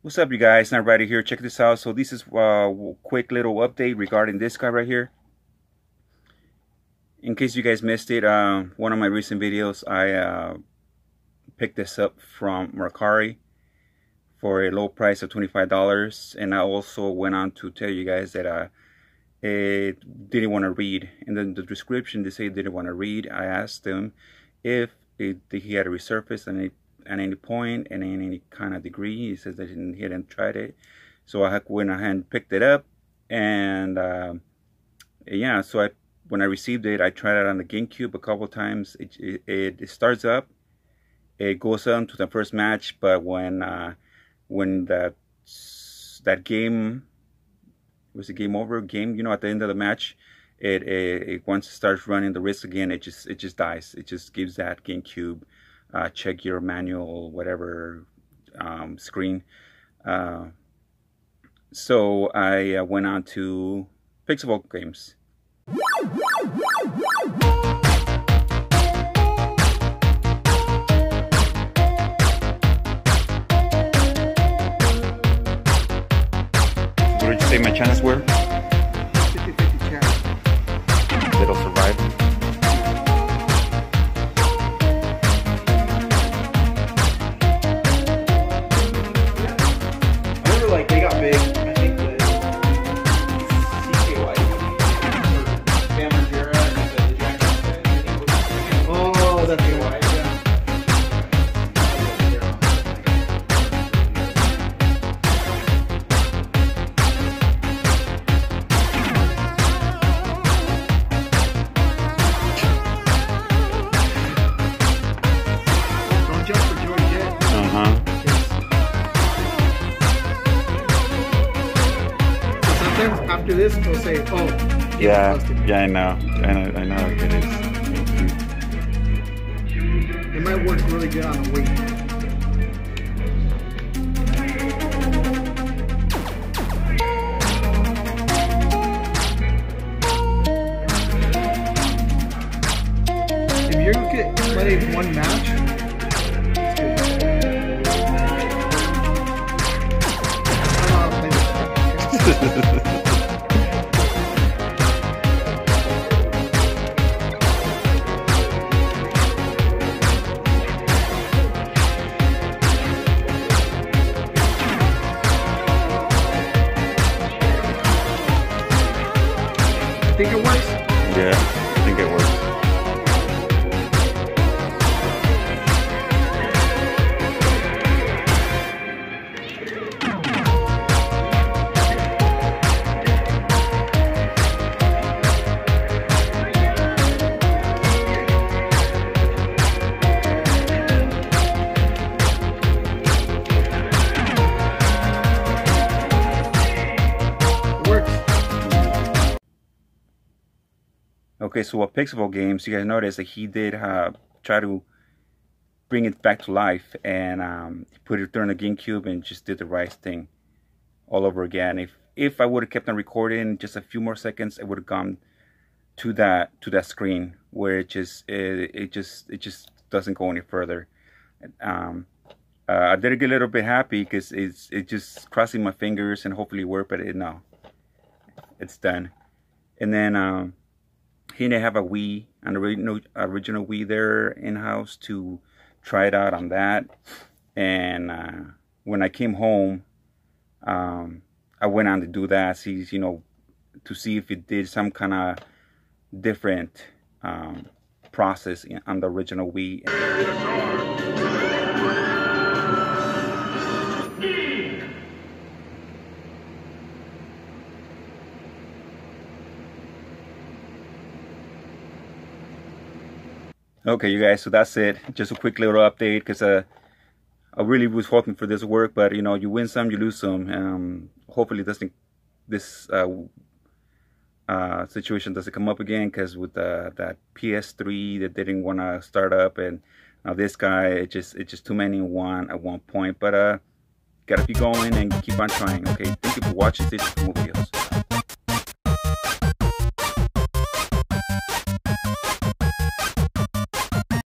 What's up you guys, Nightrider here, check this out. So this is a quick little update regarding this guy right here. In case you guys missed it, uh, one of my recent videos, I uh, picked this up from Mercari for a low price of $25 and I also went on to tell you guys that uh, it didn't want to read. In the, the description they say it didn't want to read. I asked them if it, he had a resurface and it at any point and in any kind of degree. He says that he hadn't tried it. So I went ahead and picked it up. And uh, yeah, so I when I received it, I tried it on the GameCube a couple times. It, it, it starts up, it goes on to the first match, but when uh, when that that game was the game over game, you know, at the end of the match, it, it, it once it starts running the risk again, it just it just dies. It just gives that GameCube uh, check your manual, whatever um, screen. Uh, so I uh, went on to Pixelbook Games. What did you say my chances were? 50-50 chance. Little survive. They got big. After this, they'll say, "Oh." Yeah, yeah, I know, I know, I know it is. It might work really good on the weight. If you're gonna play one match, think it works? Yeah, I think it works. Okay, so with Pixelbook Games, you guys notice that he did uh, try to bring it back to life and um, put it during the GameCube and just did the right thing all over again. If if I would have kept on recording just a few more seconds, it would have gone to that to that screen where it just it, it just it just doesn't go any further. Um, uh, I did get a little bit happy because it's it just crossing my fingers and hopefully work, but it no, it's done. And then um, he didn't have a Wii, an original original Wii there in house to try it out on that. And uh, when I came home, um, I went on to do that, see you know, to see if it did some kind of different um, process on the original Wii. Okay, you guys, so that's it. Just a quick little update because uh, I really was hoping for this work, but you know, you win some, you lose some. Um, hopefully, this thing, this uh, uh, situation doesn't come up again because with uh, that PS3 that didn't want to start up, and now this guy, it just it's just too many one at one point. But uh, gotta keep going and keep on trying. Okay, thank you for watching Stitch Videos.